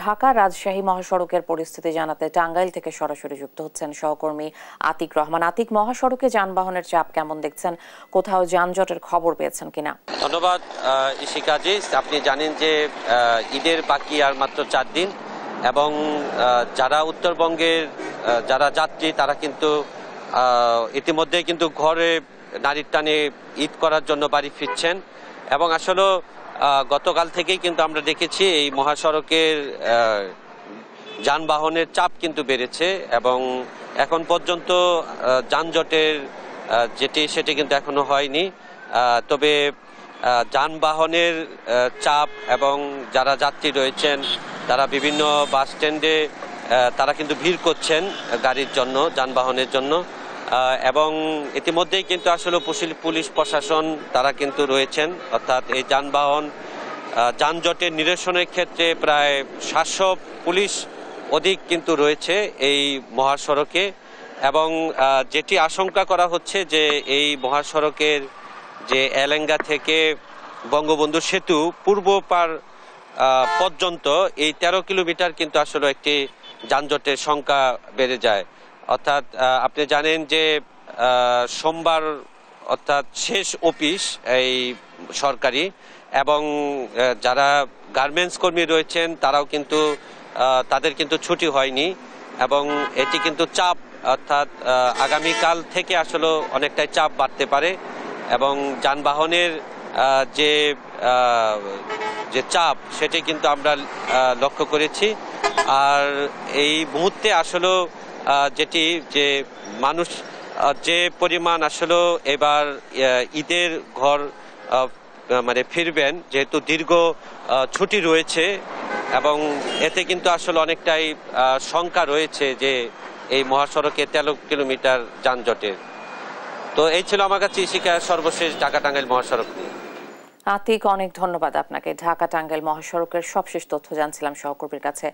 ঢাকা রাজশাহী মহাসড়কের পরিস্থিতি জানাতে টাঙ্গাইল থেকে সরাসরি যুক্ত হচ্ছেন সহকর্মী আতিক রহমান। আতিক মহাসড়কে যানবাহনের চাপ কেমন দেখছেন? কোথাও যানজটের খবর পেয়েছেন কিনা? ধন্যবাদ আহ, আপনি জানেন যে ঈদের বাকি আর মাত্র চার দিন এবং যারা উত্তরবঙ্গের যারা যাত্রী তারা কিন্তু ইতিমধ্যে কিন্তু ঘরে নারীর টানে ঈদ করার জন্য বাড়ি ফিরছেন এবং আসলে গতকাল থেকেই কিন্তু আমরা দেখেছি এই মহাসড়কের যানবাহনের চাপ কিন্তু বেড়েছে এবং এখন পর্যন্ত যানজটের যেটি সেটি কিন্তু এখনও হয়নি। তবে যানবাহনের চাপ এবং যারা যাত্রী রয়েছেন, তারা বিভিন্ন বাস স্ট্যান্ডে তারা কিন্তু ভিড় করছেন গাড়ির জন্য, যানবাহনের জন্য। এবং ইতিমধ্যেই কিন্তু আসলে পুলিশ- প্রশাসন তারা কিন্তু রয়েছেন। অর্থাৎ এই যানবাহন যানজটের নিরসনের ক্ষেত্রে প্রায় সাতশো পুলিশ অধিক কিন্তু রয়েছে এই মহাসড়কে। এবং যেটি আশঙ্কা করা হচ্ছে যে এই মহাসড়কের যে এলেঙ্গা থেকে বঙ্গবন্ধু সেতু পূর্ব পার পর্যন্ত এই তেরো কিলোমিটার কিন্তু আসলে একটি যানজটের সংখ্যা বেড়ে যায়। অর্থাৎ আপনি জানেন যে সোমবার অর্থাৎ শেষ অফিস এই সরকারি এবং যারা গার্মেন্টস কর্মী রয়েছেন তারাও কিন্তু তাদের কিন্তু ছুটি হয়নি এবং এটি কিন্তু চাপ, অর্থাৎ আগামীকাল থেকে আসলে অনেকটাই চাপ বাড়তে পারে এবং যানবাহনের যে যে চাপ সেটি কিন্তু আমরা লক্ষ্য করেছি। আর এই মুহূর্তে আসলে যেটি যে মানুষ যে পরিমাণ আসলে এবার ঈদের ঘর মানে ফিরবেন, যেহেতু দীর্ঘ ছুটি রয়েছে এবং এতে কিন্তু আসলে অনেকটাই শঙ্কা রয়েছে যে এই মহাসড়কে তেরো কিলোমিটার যানজটের। তো এই ছিল আমার কাছে শিকার সর্বশেষ ঢাকা টাঙ্গাইল মহাসড়ক নিয়ে। আতিক, অনেক ধন্যবাদ আপনাকে। ঢাকা টাঙ্গাইল মহাসড়কের সবশেষ তথ্য জানছিলাম সহকর্মীর কাছে।